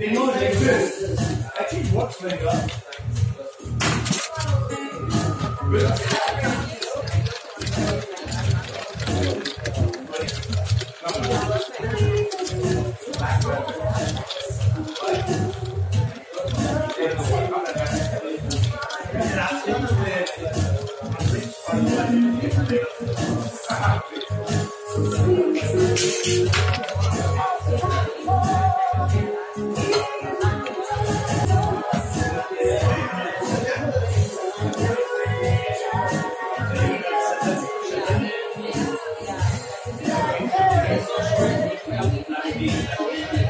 They know it exists. Actually, what's going on? Thank you.